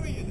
Where are you?